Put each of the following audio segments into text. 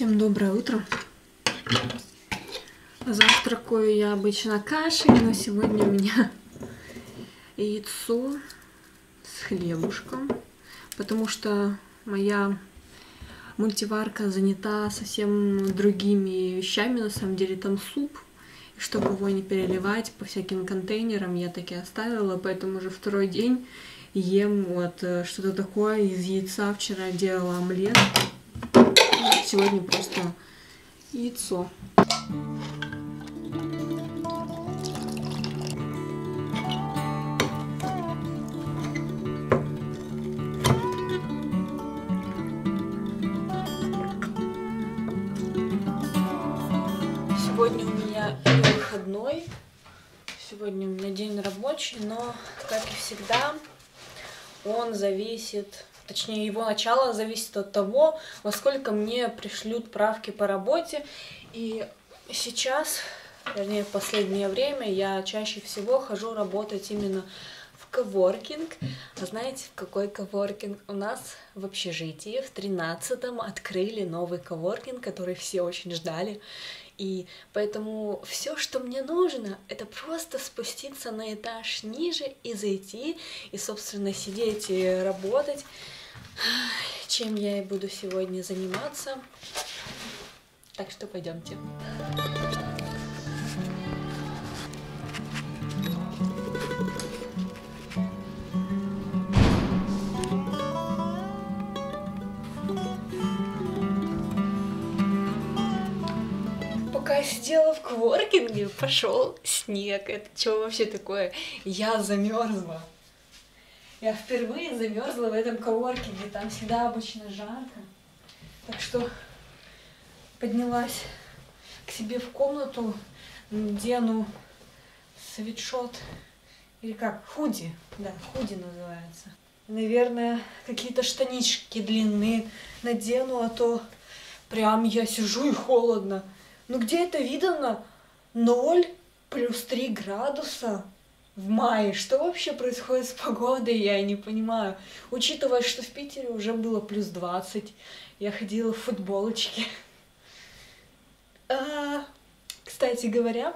Всем доброе утро. Завтракаю я обычно кашей, но сегодня у меня яйцо с хлебушком, потому что моя мультиварка занята совсем другими вещами, на самом деле там суп, и чтобы его не переливать по всяким контейнерам, я таки оставила, поэтому уже второй день ем вот э, что-то такое из яйца. Вчера делала омлет, сегодня просто яйцо. Сегодня у меня не выходной, сегодня у меня день рабочий, но, как и всегда, он зависит, точнее его начало зависит от того, во сколько мне пришлют правки по работе. И сейчас, вернее, в последнее время я чаще всего хожу работать именно в коворкинг. А знаете, в какой коворкинг? У нас в общежитии в 13-м открыли новый коворкинг, который все очень ждали. И поэтому все, что мне нужно, это просто спуститься на этаж ниже и зайти, и, собственно, сидеть и работать, чем я и буду сегодня заниматься. Так что пойдемте. Пока сидела в кворкинге, пошел снег. Это что вообще такое? Я замерзла. Я впервые замерзла в этом коворкинге. Там всегда обычно жарко. Так что поднялась к себе в комнату, надену свитшот или как, худи, да, худи называется. Наверное, какие-то штанички длинные надену, а то прям я сижу и холодно. Ну где это видно? Ноль плюс три градуса в мае. Что вообще происходит с погодой, я не понимаю. Учитывая, что в Питере уже было плюс 20, я ходила в футболочке. А, кстати говоря,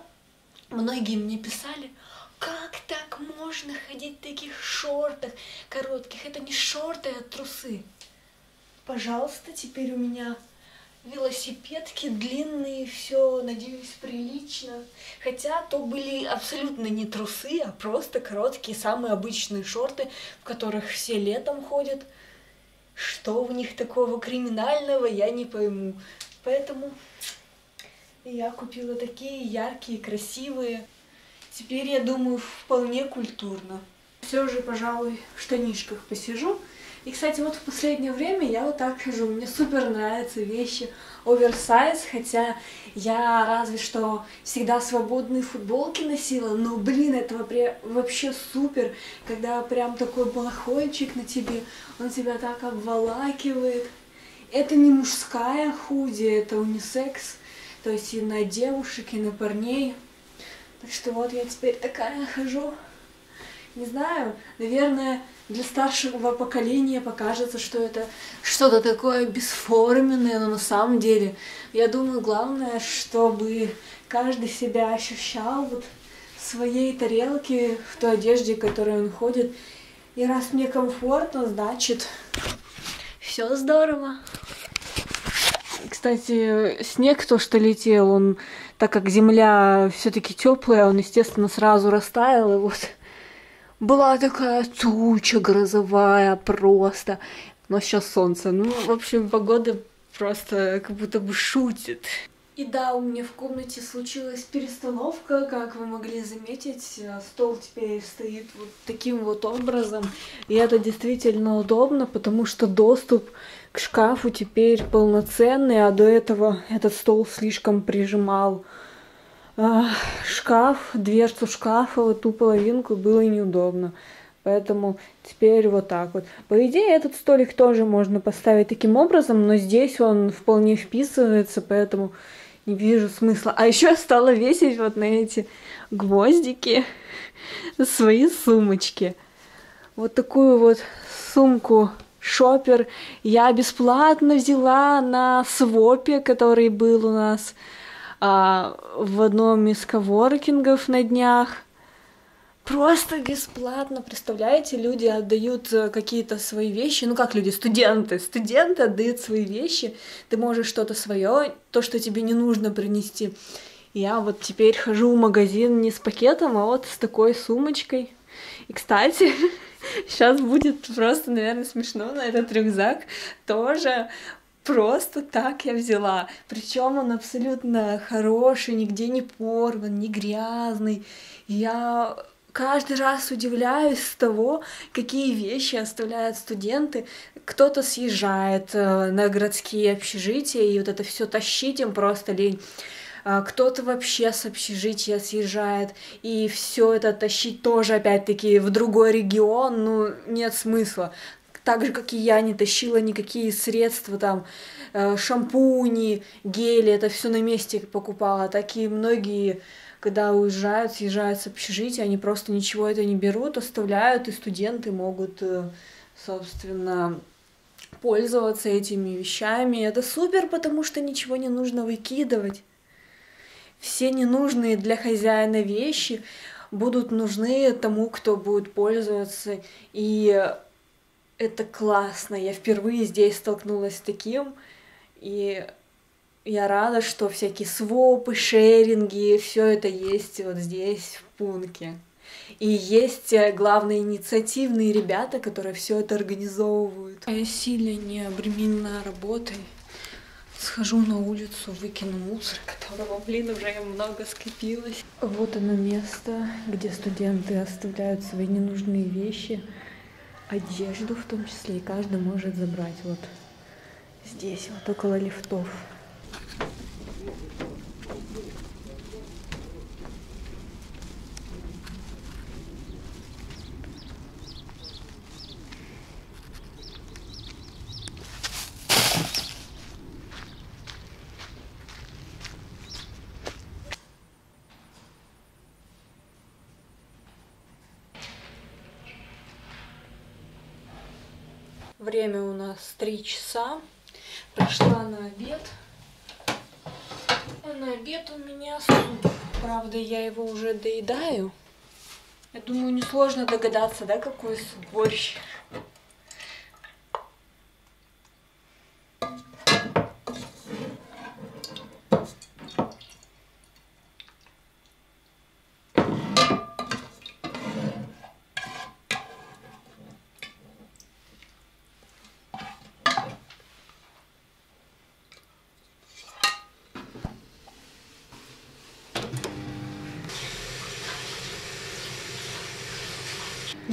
многие мне писали, как так можно ходить в таких шортах коротких? Это не шорты, а трусы. Пожалуйста, теперь у меня велосипедки длинные, все, надеюсь, прилично. Хотя то были абсолютно не трусы, а просто короткие, самые обычные шорты, в которых все летом ходят. Что в них такого криминального, я не пойму. Поэтому я купила такие яркие, красивые. Теперь, я думаю, вполне культурно. Все же, пожалуй, в штанишках посижу. И, кстати, вот в последнее время я вот так хожу. Мне супер нравятся вещи оверсайз, хотя я разве что всегда свободные футболки носила, но, блин, это вообще супер, когда прям такой балахончик на тебе, он тебя так обволакивает. Это не мужская худи, это унисекс, то есть и на девушек, и на парней. Так что вот я теперь такая хожу. Не знаю, наверное, для старшего поколения покажется, что это что-то такое бесформенное, но на самом деле, я думаю, главное, чтобы каждый себя ощущал вот в своей тарелке, в той одежде, в которой он ходит. И раз мне комфортно, значит, все здорово. Кстати, снег то, что летел, он, так как земля все-таки теплая, он, естественно, сразу растаял, и вот была такая туча грозовая просто. Но сейчас солнце. Ну, в общем, погода просто как будто бы шутит. И да, у меня в комнате случилась перестановка, как вы могли заметить, стол теперь стоит вот таким вот образом, и это действительно удобно, потому что доступ к шкафу теперь полноценный, а до этого этот стол слишком прижимал шкаф, дверцу шкафа, вот ту половинку было неудобно. Поэтому теперь вот так вот. По идее, этот столик тоже можно поставить таким образом, но здесь он вполне вписывается, поэтому не вижу смысла. А еще я стала весить вот на эти гвоздики свои сумочки. Вот такую вот сумку шопер я бесплатно взяла на свопе, который был у нас а, в одном из коворкингов на днях. Просто бесплатно, представляете, люди отдают э, какие-то свои вещи, ну как люди, студенты, студенты отдают свои вещи, ты можешь что-то свое, то, что тебе не нужно принести. Я вот теперь хожу в магазин не с пакетом, а вот с такой сумочкой. И, кстати, сейчас будет просто, наверное, смешно на этот рюкзак тоже просто так я взяла. Причем он абсолютно хороший, нигде не порван, не грязный. Я каждый раз удивляюсь с того, какие вещи оставляют студенты. Кто-то съезжает э, на городские общежития, и вот это все тащить им просто лень. А кто-то вообще с общежития съезжает, и все это тащить тоже, опять-таки, в другой регион, ну, нет смысла. Так же, как и я не тащила никакие средства, там, э, шампуни, гели, это все на месте покупала, так и многие когда уезжают, съезжают с общежития, они просто ничего это не берут, оставляют, и студенты могут, э, собственно, пользоваться этими вещами. Это супер, потому что ничего не нужно выкидывать. Все ненужные для хозяина вещи будут нужны тому, кто будет пользоваться. И это классно. Я впервые здесь столкнулась с таким. И я рада, что всякие свопы, шеринги, все это есть вот здесь, в Пунке. И есть э, главные инициативные ребята, которые все это организовывают. Я сильно не обременена работой. Схожу на улицу, выкину мусор, которого, блин, уже много скопилось. Вот оно место, где студенты оставляют свои ненужные вещи, одежду в том числе, и каждый может забрать вот здесь, вот около лифтов. Время у нас три часа. Пришла на обед. На обед у меня суп. Правда, я его уже доедаю. Я думаю, несложно догадаться, да, какой суп? Борщ.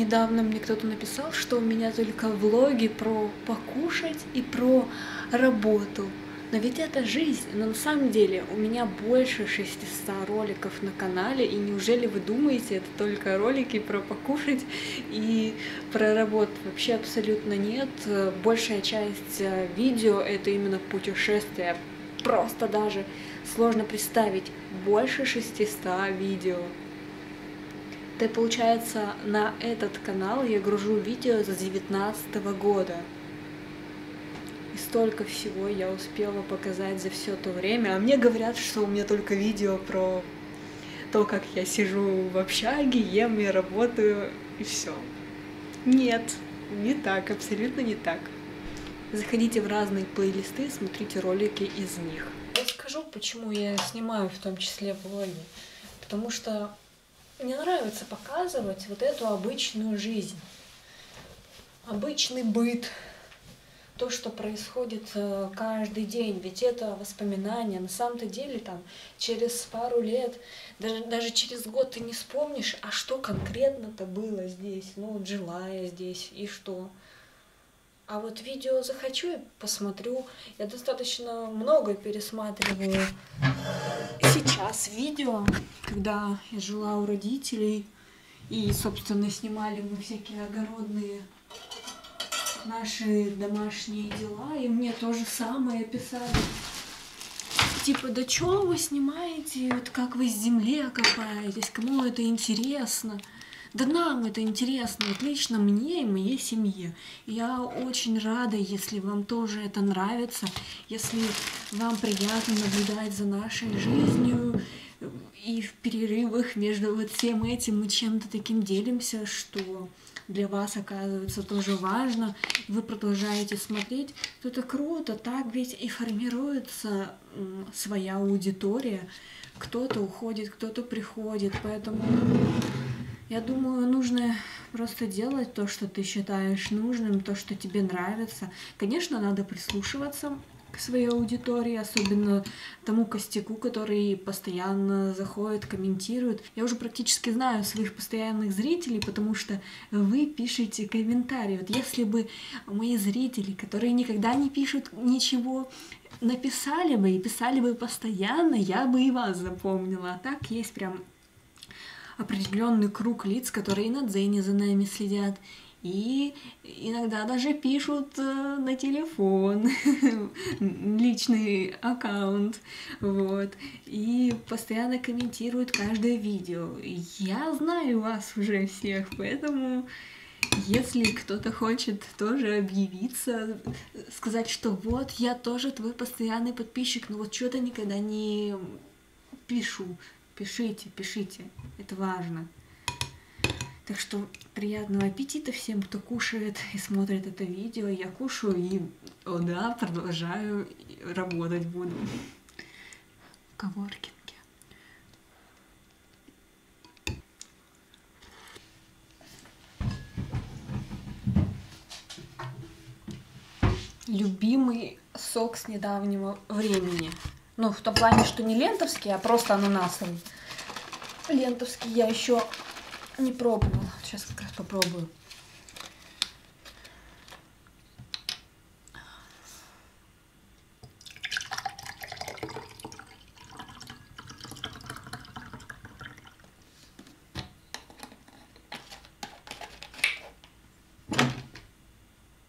Недавно мне кто-то написал, что у меня только влоги про покушать и про работу. Но ведь это жизнь. Но на самом деле у меня больше 600 роликов на канале, и неужели вы думаете, это только ролики про покушать и про работу? Вообще абсолютно нет. Большая часть э, видео это именно путешествия. Просто даже сложно представить больше 600 видео. Да получается, на этот канал я гружу видео за 19 года. И столько всего я успела показать за все то время. А мне говорят, что у меня только видео про то, как я сижу в общаге, ем и работаю, и все. Нет, не так, абсолютно не так. Заходите в разные плейлисты, смотрите ролики из них. Расскажу, почему я снимаю в том числе влоги. Потому что мне нравится показывать вот эту обычную жизнь, обычный быт, то, что происходит э, каждый день. Ведь это воспоминания. На самом-то деле, там, через пару лет, даже, даже через год ты не вспомнишь, а что конкретно-то было здесь. Ну, вот жила я здесь, и что. А вот видео захочу и посмотрю. Я достаточно много пересматриваю сейчас видео, когда я жила у родителей. И, собственно, снимали мы всякие огородные наши домашние дела. И мне то же самое писали. Типа, да что вы снимаете? Вот как вы с земли окопаетесь? Кому это интересно? Да нам это интересно, отлично мне и моей семье. Я очень рада, если вам тоже это нравится, если вам приятно наблюдать за нашей жизнью и в перерывах между вот всем этим мы чем-то таким делимся, что для вас оказывается тоже важно, вы продолжаете смотреть, то это круто, так ведь и формируется своя аудитория. Кто-то уходит, кто-то приходит, поэтому я думаю, нужно просто делать то, что ты считаешь нужным, то, что тебе нравится. Конечно, надо прислушиваться к своей аудитории, особенно тому костяку, который постоянно заходит, комментирует. Я уже практически знаю своих постоянных зрителей, потому что вы пишете комментарии. Вот если бы мои зрители, которые никогда не пишут ничего, написали бы и писали бы постоянно, я бы и вас запомнила. Так есть прям определенный круг лиц, которые и на Дзене за нами следят, и иногда даже пишут э, на телефон личный аккаунт, вот, и постоянно комментируют каждое видео. Я знаю вас уже всех, поэтому если кто-то хочет тоже объявиться, сказать, что вот, я тоже твой постоянный подписчик, но вот что-то никогда не пишу, Пишите, пишите, это важно. Так что приятного аппетита всем, кто кушает и смотрит это видео. Я кушаю и, о да, продолжаю работать буду. Коворкинге. Любимый сок с недавнего времени. Ну, в том плане, что не лентовский, а просто ананасовый. Лентовский я еще не пробовала. Сейчас как раз попробую.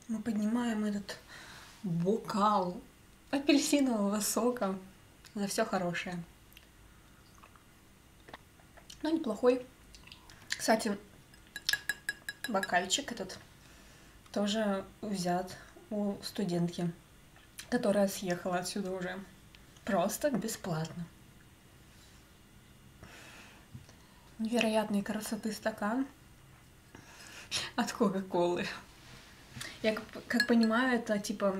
Мы поднимаем этот бокал апельсинового сока за все хорошее. Но неплохой. Кстати, бокальчик этот тоже взят у студентки, которая съехала отсюда уже. Просто бесплатно. Невероятной красоты стакан от Кока-Колы. Я как, как понимаю, это типа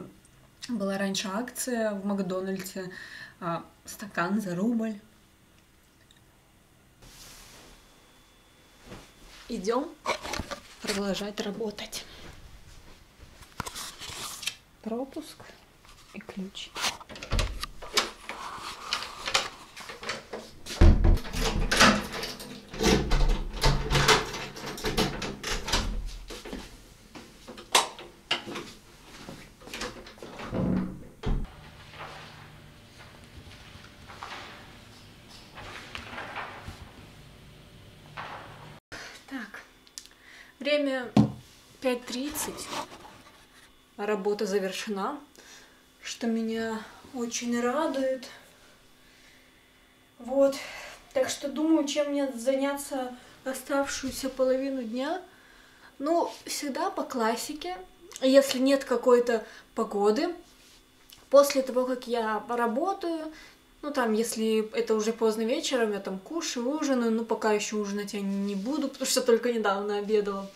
была раньше акция в Макдональдсе а, стакан за рубль. Идем продолжать работать. Пропуск и ключ. Время 5.30. Работа завершена, что меня очень радует. Вот. Так что думаю, чем мне заняться оставшуюся половину дня. Ну, всегда по классике. Если нет какой-то погоды, после того, как я поработаю, ну, там, если это уже поздно вечером, я там кушаю, ужинаю, ну, пока еще ужинать я не буду, потому что только недавно обедала.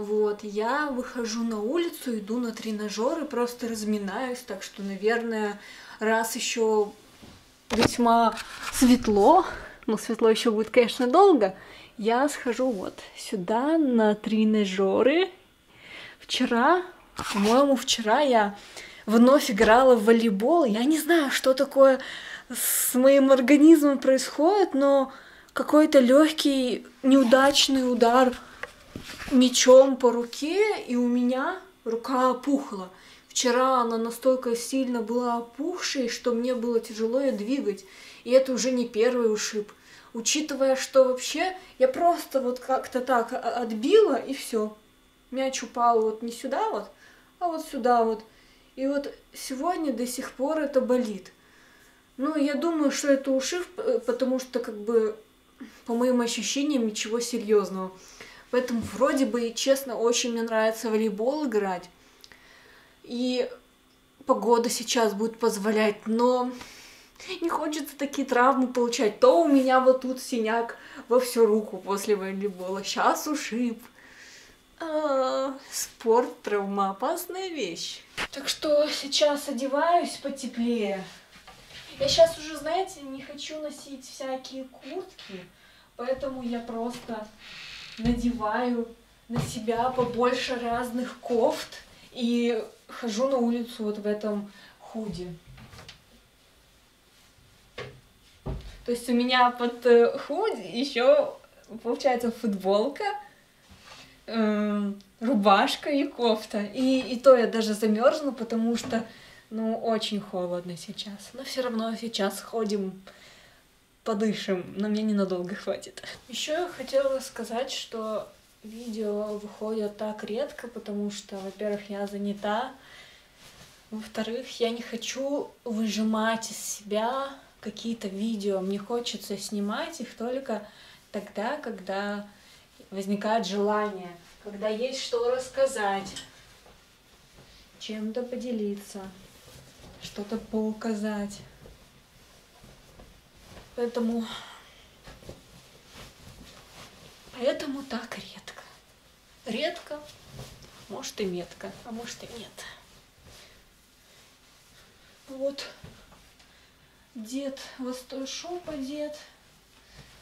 Вот, я выхожу на улицу, иду на тренажеры, просто разминаюсь, так что, наверное, раз еще весьма светло, но светло еще будет, конечно, долго, я схожу вот сюда на тренажеры. Вчера, по-моему, вчера я вновь играла в волейбол. Я не знаю, что такое с моим организмом происходит, но какой-то легкий неудачный удар мечом по руке, и у меня рука опухла. Вчера она настолько сильно была опухшей, что мне было тяжело ее двигать. И это уже не первый ушиб. Учитывая, что вообще я просто вот как-то так отбила, и все. Мяч упал вот не сюда вот, а вот сюда вот. И вот сегодня до сих пор это болит. Ну, я думаю, что это ушиб, э, потому что, как бы, по моим ощущениям, ничего серьезного. Поэтому вроде бы, честно, очень мне нравится волейбол играть. И погода сейчас будет позволять, но не хочется такие травмы получать. То у меня вот тут синяк во всю руку после волейбола, сейчас ушиб. А, спорт травмоопасная вещь. Так что сейчас одеваюсь потеплее. Я сейчас уже, знаете, не хочу носить всякие куртки, поэтому я просто надеваю на себя побольше разных кофт и хожу на улицу вот в этом худи. То есть у меня под э, худи еще получается футболка, э, рубашка и кофта. И, и то я даже замерзну, потому что ну очень холодно сейчас. Но все равно сейчас ходим, подышим, но мне ненадолго хватит. Еще я хотела сказать, что видео выходят так редко, потому что, во-первых, я занята, во-вторых, я не хочу выжимать из себя какие-то видео. Мне хочется снимать их только тогда, когда возникает желание, когда есть что рассказать, чем-то поделиться, что-то поуказать. Поэтому... Поэтому так редко. Редко, может и метко, а может и нет. Вот дед Востошоп одет.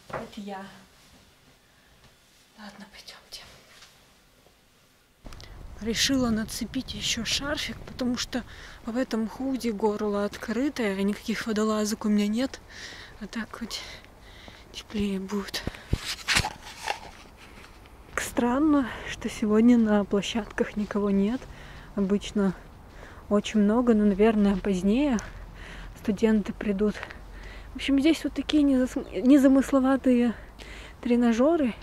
Это я. Ладно, пойдемте. Решила нацепить еще шарфик, потому что в этом худи горло открытое, а никаких водолазок у меня нет. А так хоть теплее будет. Странно, что сегодня на площадках никого нет. Обычно очень много, но, наверное, позднее студенты придут. В общем, здесь вот такие незамысловатые тренажеры.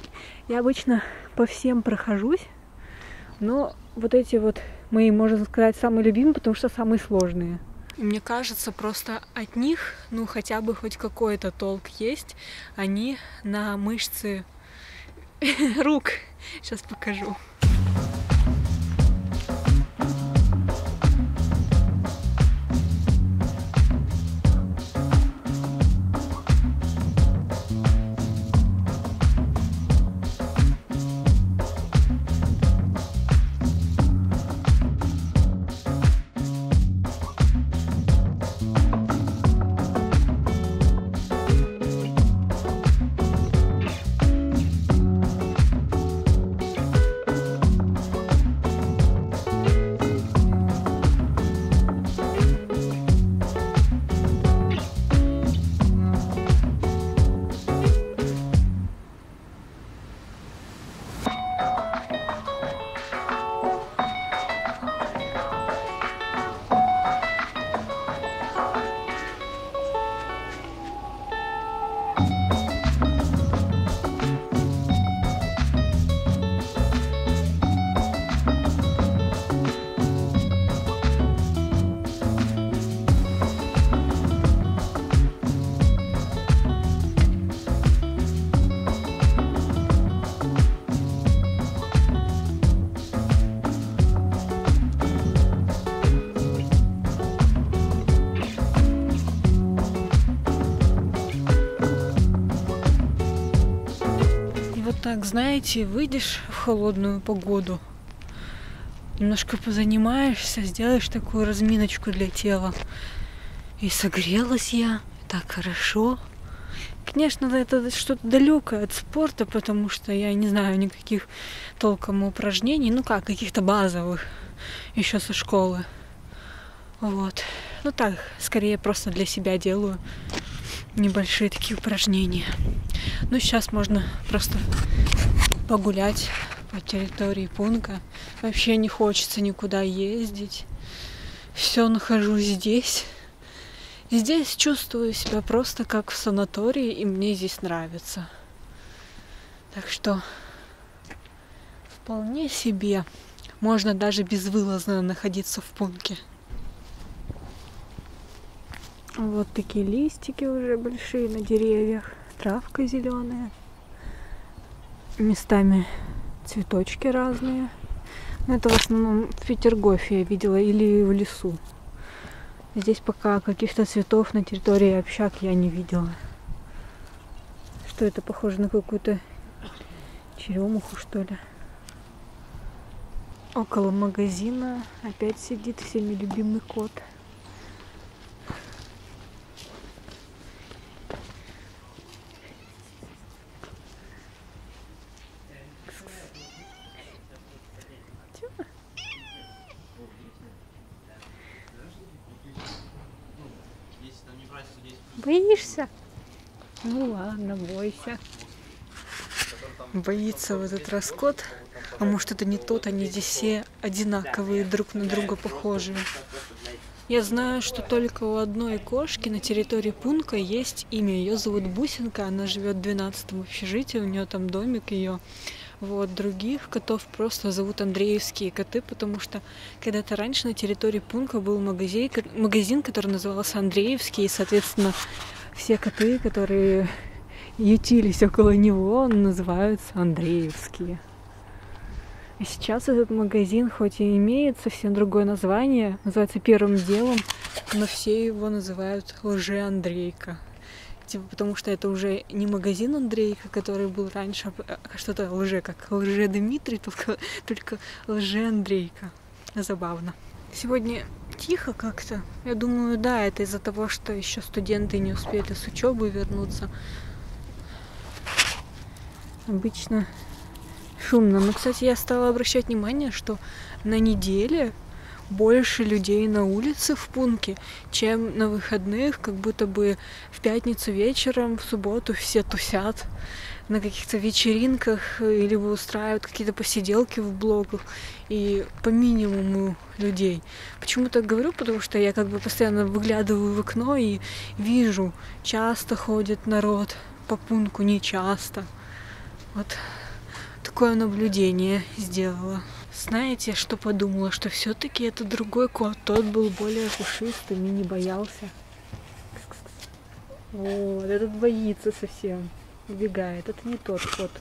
Я обычно по всем прохожусь, но вот эти вот мои, можно сказать, самые любимые, потому что самые сложные. Мне кажется, просто от них, ну, хотя бы хоть какой-то толк есть, они на мышцы рук. Сейчас покажу. Так, знаете, выйдешь в холодную погоду, немножко позанимаешься, сделаешь такую разминочку для тела. И согрелась я, так хорошо. Конечно, это что-то далекое от спорта, потому что я не знаю никаких толком упражнений, ну как, каких-то базовых еще со школы. Вот. Ну так, скорее просто для себя делаю небольшие такие упражнения. Ну, сейчас можно просто погулять по территории пункта. Вообще не хочется никуда ездить. Все нахожусь здесь. И здесь чувствую себя просто как в санатории, и мне здесь нравится. Так что вполне себе можно даже безвылазно находиться в пункте. Вот такие листики уже большие на деревьях, травка зеленая. Местами цветочки разные. Но это в основном в Петергофе я видела или в лесу. Здесь пока каких-то цветов на территории общак я не видела. Что это похоже на какую-то черемуху, что ли? Около магазина опять сидит всеми любимый кот. Боишься? Ну ладно, бойся. Боится вот этот раскот. А может это не тот, они здесь все одинаковые, друг на друга похожие. Я знаю, что только у одной кошки на территории Пунка есть имя. Ее зовут Бусинка, она живет в 12 общежитии, у нее там домик ее. Вот, других котов просто зовут Андреевские коты, потому что когда-то раньше на территории Пунка был магазин, магазин, который назывался Андреевский, и, соответственно, все коты, которые ютились около него, называются Андреевские. И сейчас этот магазин, хоть и имеет совсем другое название, называется первым делом, но все его называют лже-Андрейка. Типа, потому что это уже не магазин Андрейка, который был раньше, а что-то лже, как лже Дмитрий, только, только лже Андрейка. Забавно. Сегодня тихо как-то. Я думаю, да, это из-за того, что еще студенты не успели с учебы вернуться. Обычно шумно. Но, кстати, я стала обращать внимание, что на неделе больше людей на улице в Пунке, чем на выходных, как будто бы в пятницу вечером, в субботу все тусят на каких-то вечеринках или устраивают какие-то посиделки в блогах и по минимуму людей. Почему так говорю? Потому что я как бы постоянно выглядываю в окно и вижу, часто ходит народ по пунку, не часто. Вот такое наблюдение сделала. Знаете, что подумала? Что все-таки это другой кот. Тот был более пушистым и не боялся. Вот, этот боится совсем. Убегает. Это не тот кот.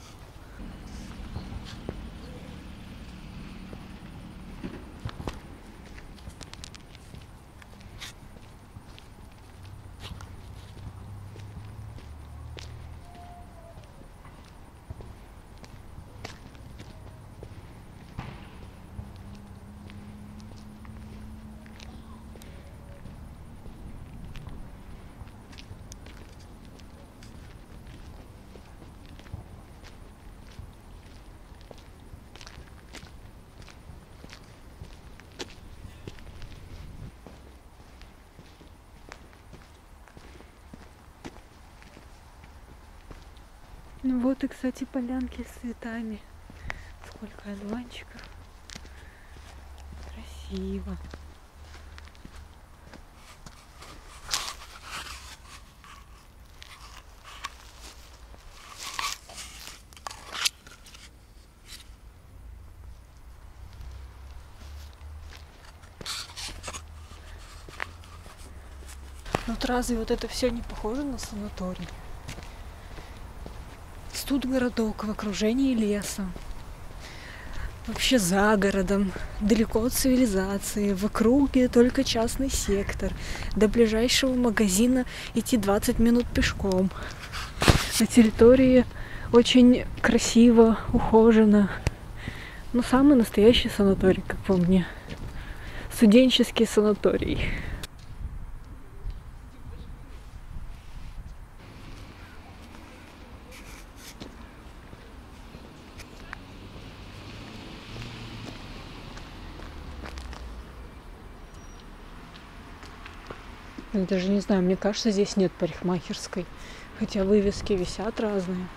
Ну вот и, кстати, полянки с цветами. Сколько одуванчиков. Красиво. Вот разве вот это все не похоже на санаторий? Тут городок в окружении леса. Вообще за городом, далеко от цивилизации, в округе только частный сектор. До ближайшего магазина идти 20 минут пешком. На территории очень красиво, ухоженно. Но самый настоящий санаторий, как по мне. Студенческий санаторий. Я даже не знаю, мне кажется, здесь нет парикмахерской. Хотя вывески висят разные.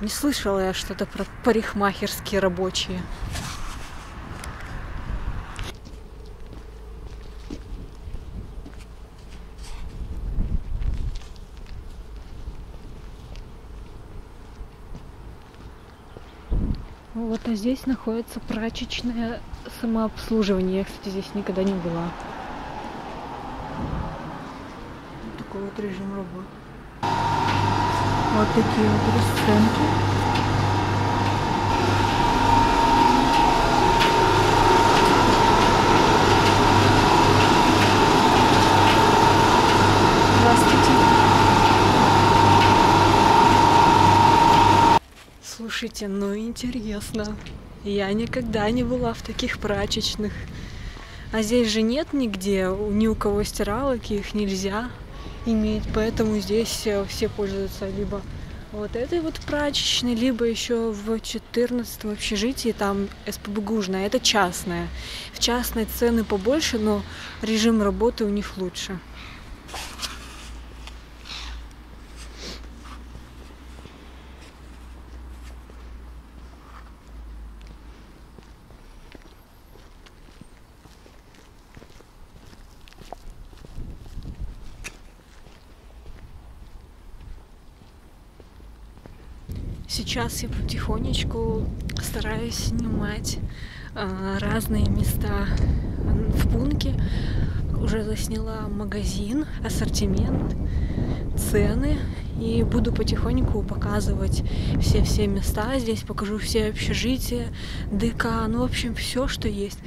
Не слышала я что-то про парикмахерские рабочие. Вот а здесь находится прачечное самообслуживание. Я, кстати, здесь никогда не была. вот режим работы. Вот такие вот расценки. Слушайте, ну интересно. Я никогда не была в таких прачечных. А здесь же нет нигде, ни у кого стиралок, их нельзя иметь, поэтому здесь э, все пользуются либо вот этой вот прачечной, либо еще в 14 общежитии там СПБ Гужная, это частная. В частной цены побольше, но режим работы у них лучше. Сейчас я потихонечку стараюсь снимать э, разные места в Пунке. Уже засняла магазин, ассортимент, цены. И буду потихоньку показывать все-все места. Здесь покажу все общежития, ДК, ну, в общем, все, что есть.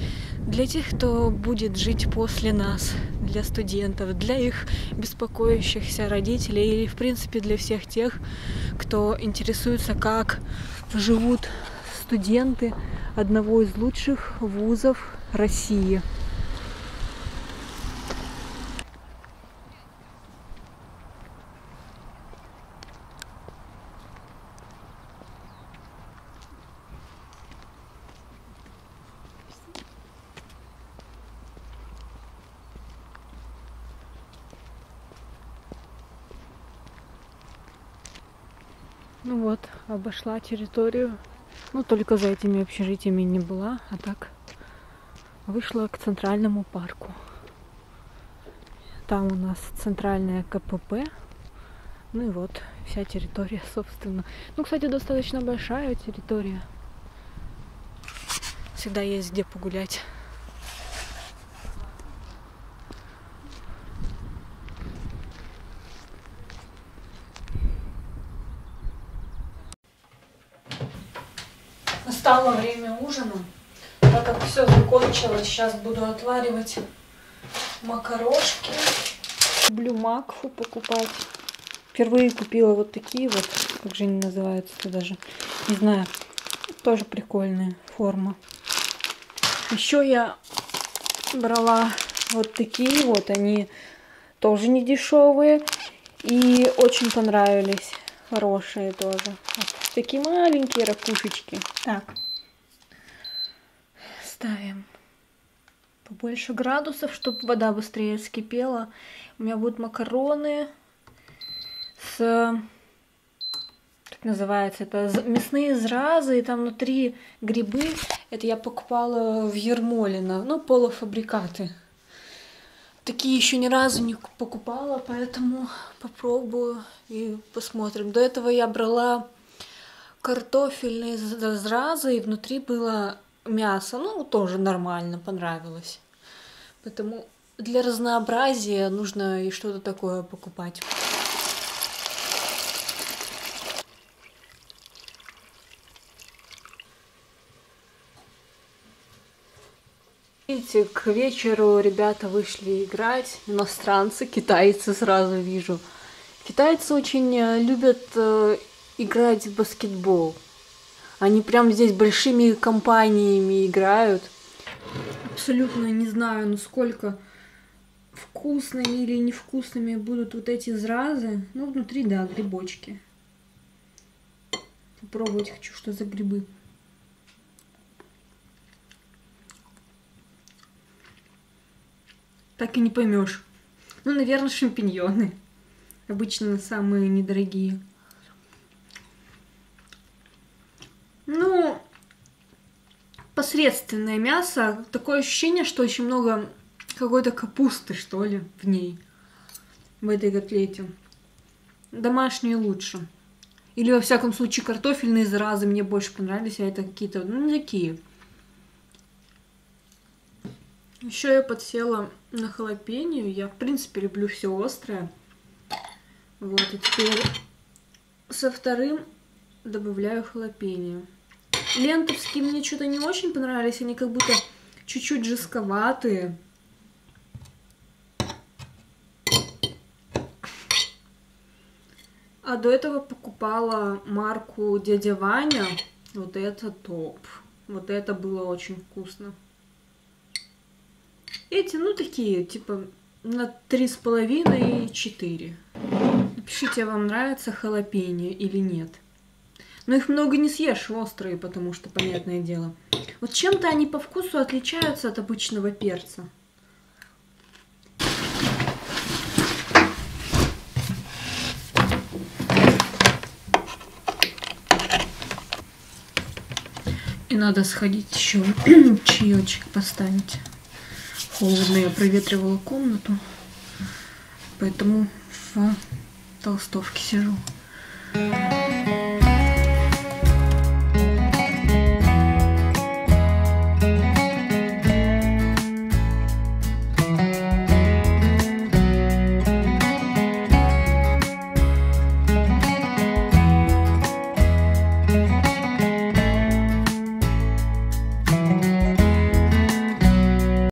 Для тех, кто будет жить после нас, для студентов, для их беспокоящихся родителей или, в принципе, для всех тех, кто интересуется, как живут студенты одного из лучших вузов России. Ну вот, обошла территорию. Ну, только за этими общежитиями не была, а так вышла к центральному парку. Там у нас центральная КПП. Ну и вот вся территория, собственно. Ну, кстати, достаточно большая территория. Всегда есть где погулять. Настало время ужина. Так как все закончилось, сейчас буду отваривать макарошки. Люблю макфу покупать. Впервые купила вот такие вот, как же они называются даже, не знаю, тоже прикольная форма. Еще я брала вот такие вот, они тоже не дешевые и очень понравились, хорошие тоже. Вот такие маленькие ракушечки. Так, ставим побольше градусов, чтобы вода быстрее вскипела. У меня будут макароны с... Как называется? Это мясные зразы, и там внутри грибы. Это я покупала в Ермолино. Ну, полуфабрикаты. Такие еще ни разу не покупала, поэтому попробую и посмотрим. До этого я брала картофельные зразы, и внутри было мясо. Ну, тоже нормально, понравилось. Поэтому для разнообразия нужно и что-то такое покупать. Видите, к вечеру ребята вышли играть, иностранцы, китайцы сразу вижу. Китайцы очень э, любят э, играть в баскетбол. Они прям здесь большими компаниями играют. Абсолютно не знаю, насколько вкусными или невкусными будут вот эти зразы. Ну, внутри, да, грибочки. Попробовать хочу, что за грибы. Так и не поймешь. Ну, наверное, шампиньоны. Обычно самые недорогие. Ну, посредственное мясо. Такое ощущение, что очень много какой-то капусты, что ли, в ней. В этой котлете. Домашние лучше. Или, во всяком случае, картофельные заразы мне больше понравились, а это какие-то, ну, такие. Еще я подсела на халапеньо. Я, в принципе, люблю все острое. Вот, и теперь со вторым добавляю халапеньо. Лентовские мне что-то не очень понравились. Они как будто чуть-чуть жестковатые. А до этого покупала марку Дядя Ваня. Вот это топ. Вот это было очень вкусно. Эти, ну, такие, типа, на три с половиной и четыре. Напишите, вам нравится халапеньо или нет. Но их много не съешь, острые, потому что, понятное дело. Вот чем-то они по вкусу отличаются от обычного перца. И надо сходить еще чаечек поставить. Холодно, я проветривала комнату. Поэтому в толстовке сижу.